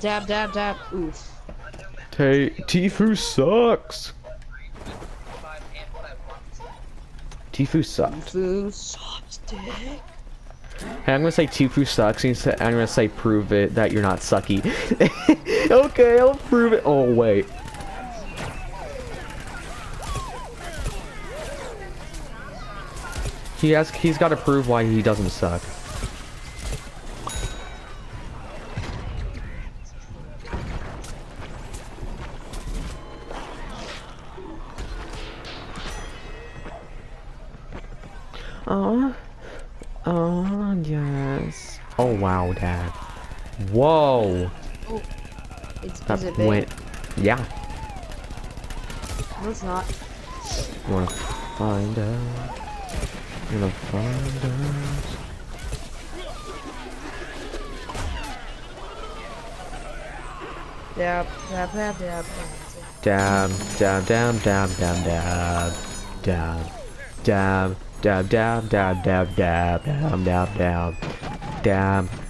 Dab, dab, dab. Oof. Hey, Tifu sucks. Tifu sucks. Tifu sucks dick. Hey, I'm gonna say Tifu sucks. and I'm gonna say prove it that you're not sucky. okay, I'll prove it. Oh wait. He has. He's got to prove why he doesn't suck. Dad. Whoa, It's, that it big? went. Yeah. No, it's not. You wanna find out? You wanna find out? Dab, dab, dab, dab. Dab, dab, dab, dab, dab, dab, dab, dab, dab, dab, dab, dab, dab, dab, dab, dab, dab,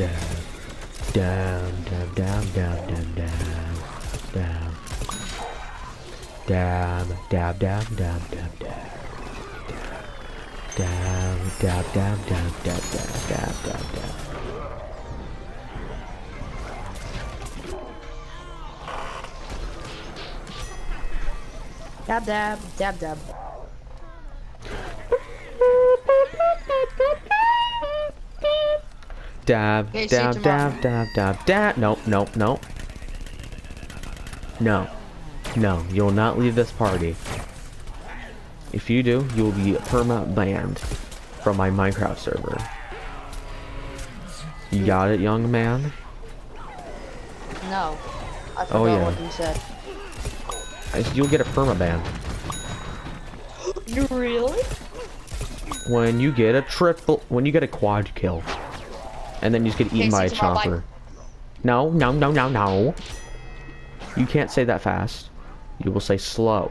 dab dab dab dab dab dab dab dab dab dab dab dab dab Dab, dab, dab, dab, dab, dab, dab, dab, dab. Dab, dab, dab, dab. Dab, Okay, dab, dab, dab, dab, dab. Nope, nope, nope. No. No, you'll not leave this party. If you do, you will be perma banned from my Minecraft server. You got it, young man? No. I forgot Oh, yeah. what you said. I- You'll get a perma ban You really? when you get a triple, when you get a quad kill, and then you just get eaten Okay, by a see you tomorrow, bye. chomper. No, no, no, no, no. You can't say that fast. You will say slow.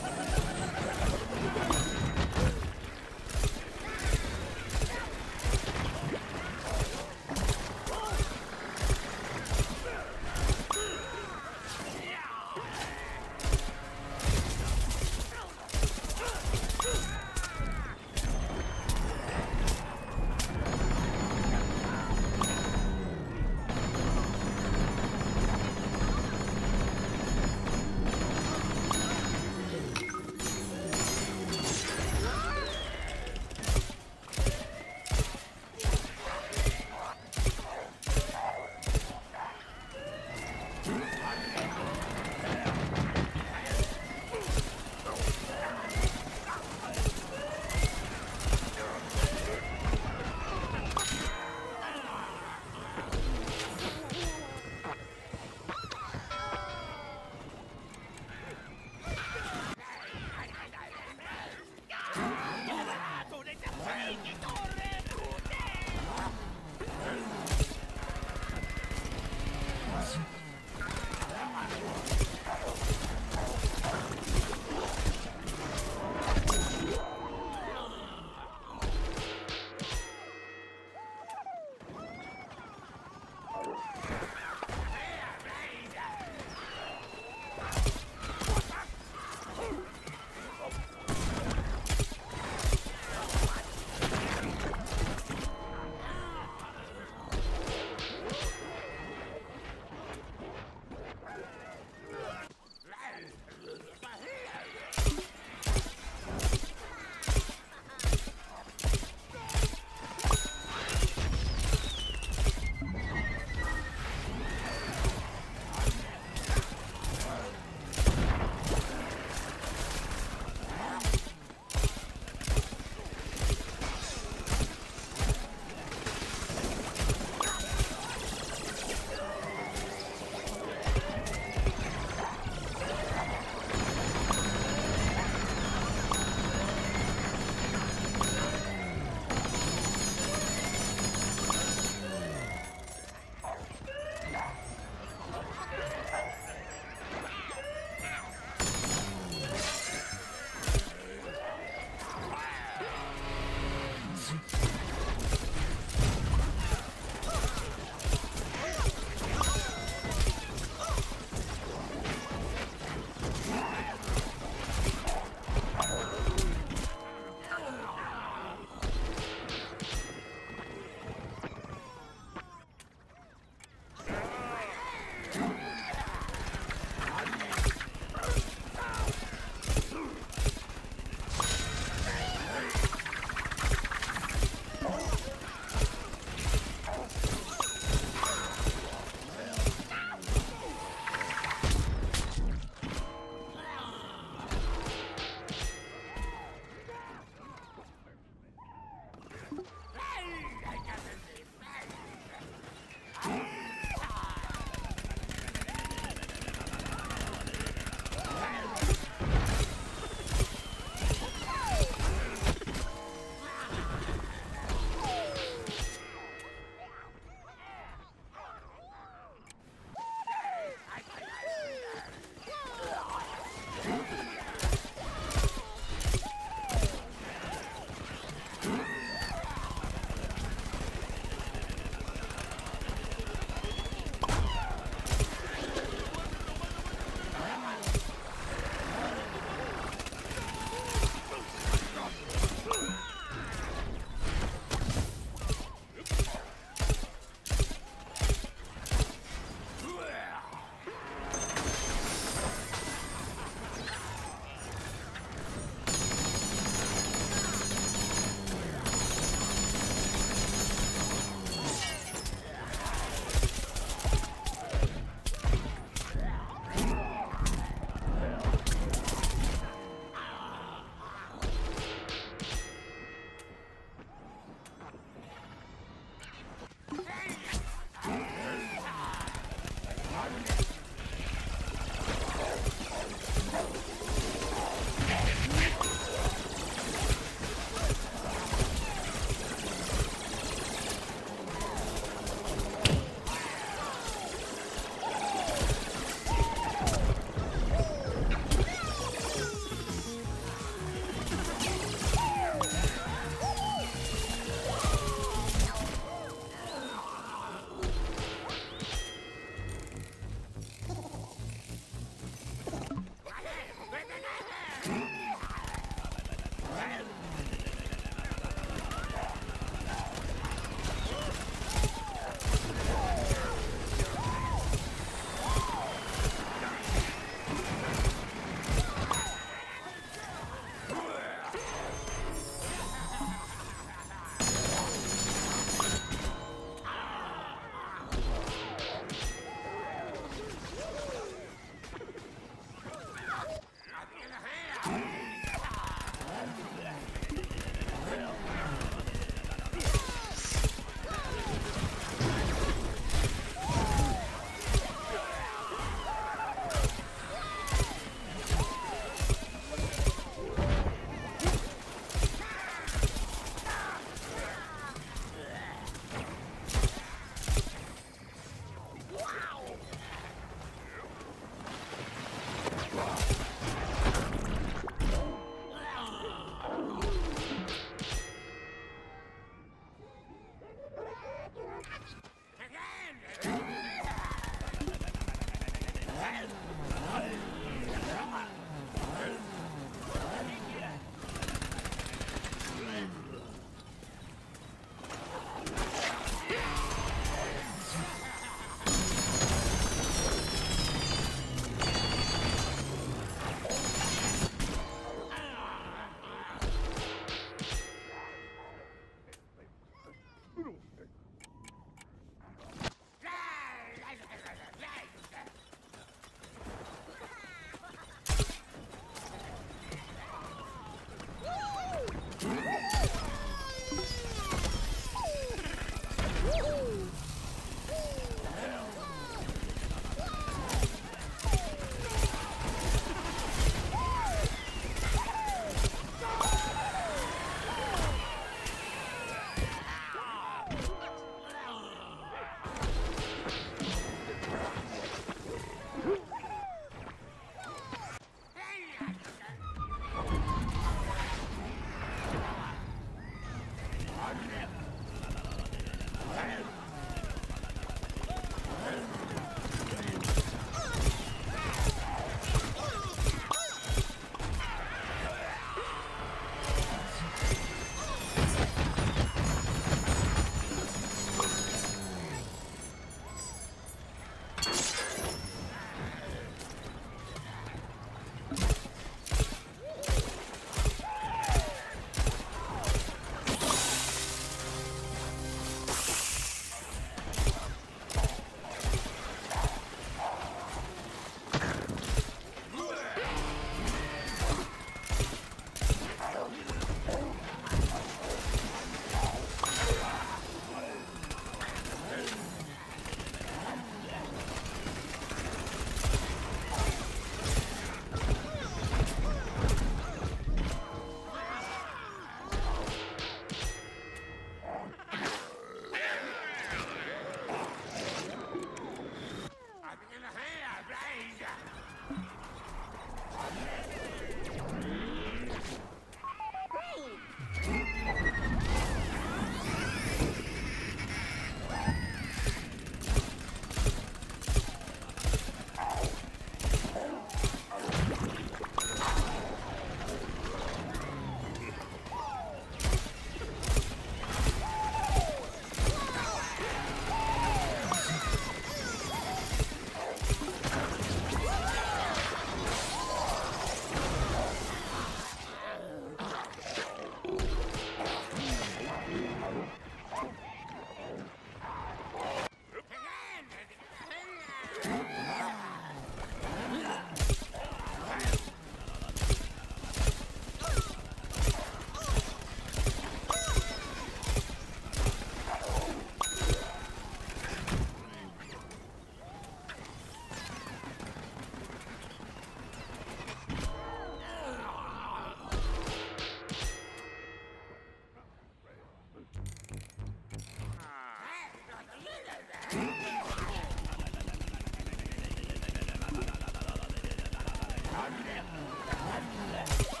Let's go.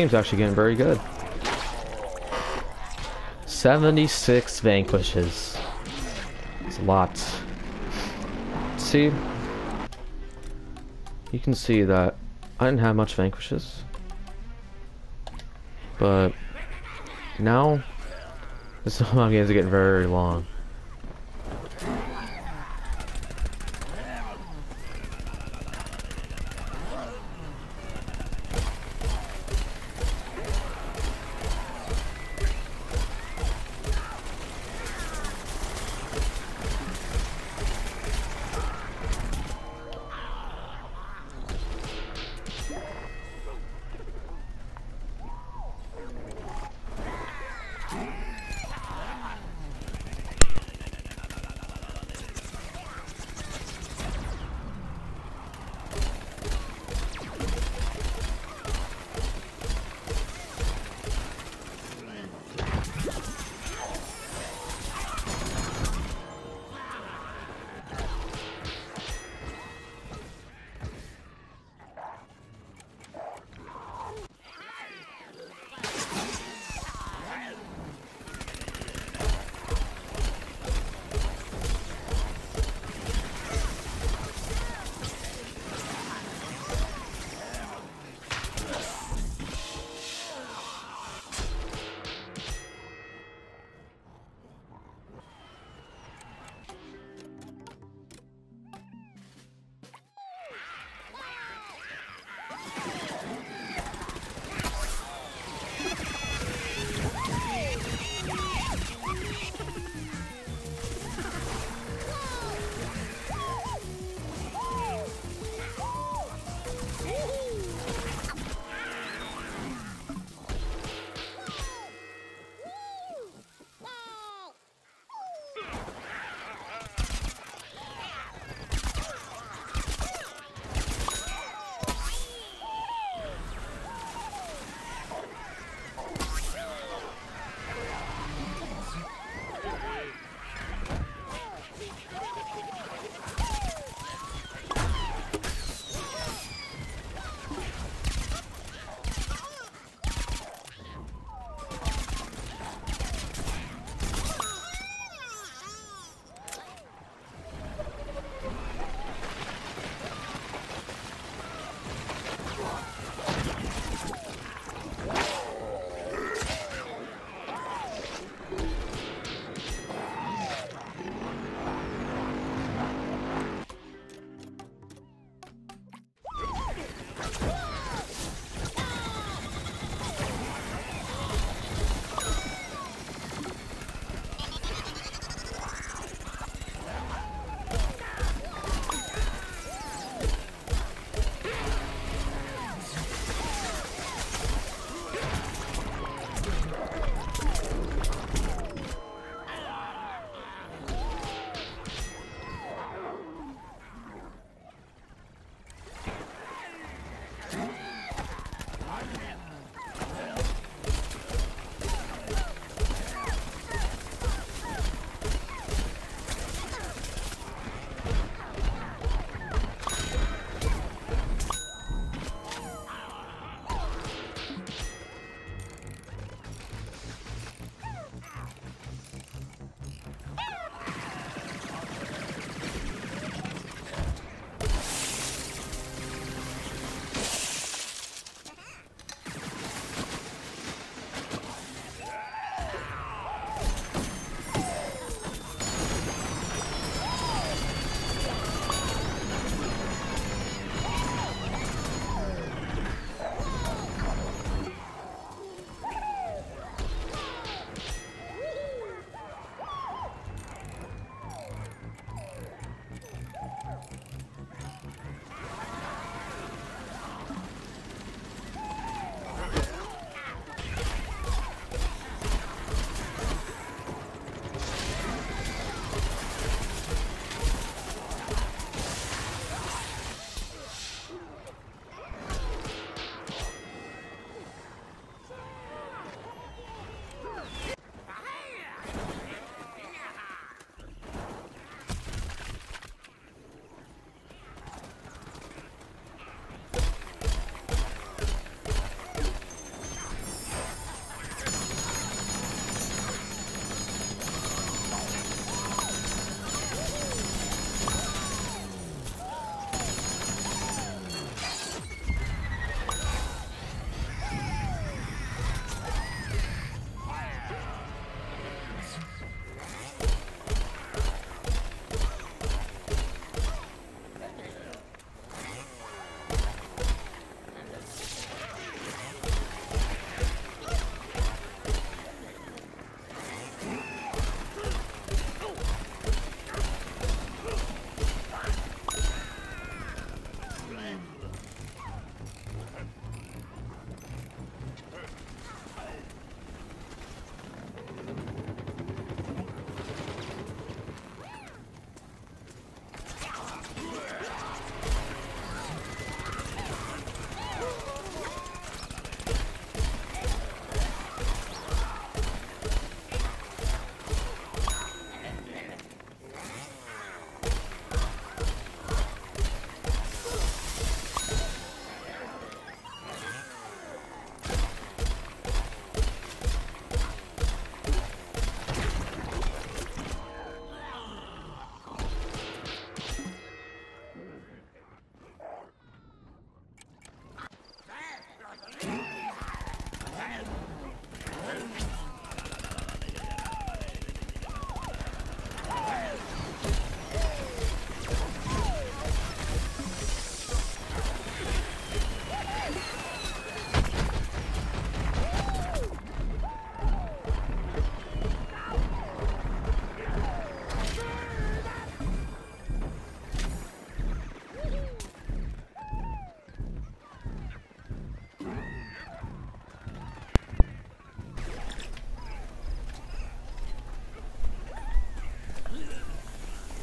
Game's actually getting very good. 76 vanquishes. It's a lot. See? You can see that I didn't have much vanquishes. But now this games are getting very long.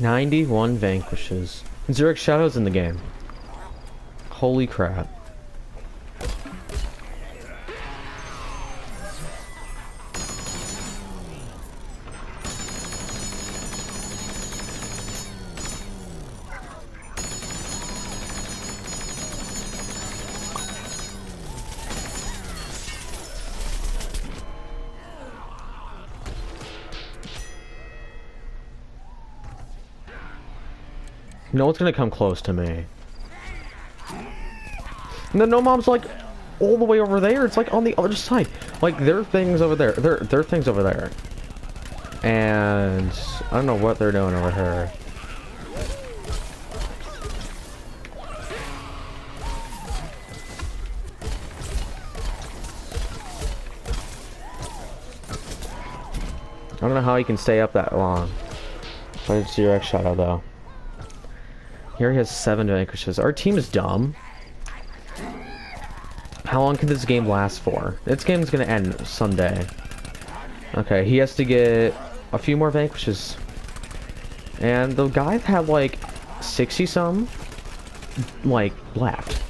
91 vanquishes. Zurich Shadow's in the game. Holy crap. No one's gonna come close to me. And then no mom's like all the way over there. It's like on the other side. Like there are things over there. There there are things over there. And I don't know what they're doing over here. I don't know how he can stay up that long. It's your X Shadow though. Here he has seven vanquishes. Our team is dumb. How long can this game last for? This game is gonna end someday. Okay, he has to get a few more vanquishes. And the guys have like 60 some like left.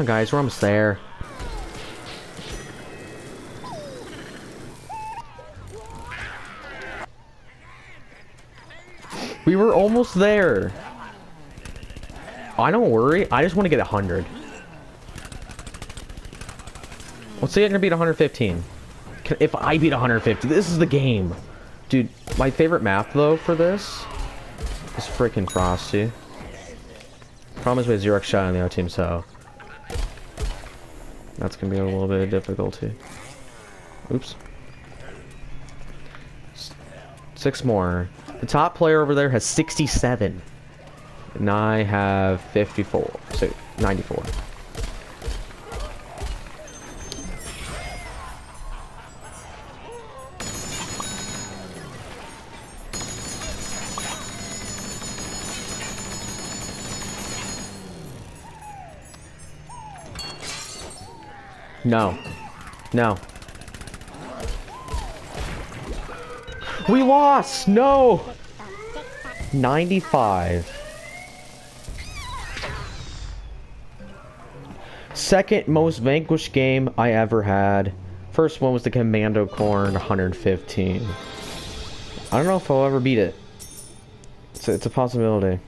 Come on guys, we're almost there. We were almost there. I don't worry. I just want to get 100. Let's see if I can beat 115. Can- If I beat 150, this is the game. Dude, my favorite map, though, for this is freaking Frosty. Problem is we have Xerox shot on the other team, so... That's gonna be a little bit of difficulty. Oops. Six more. The top player over there has 67. And I have 54. So, 94. No. No. We lost! No! 95. Second most vanquished game I ever had. First one was the Commando Corn 115. I don't know if I'll ever beat it. It's a, it's a possibility.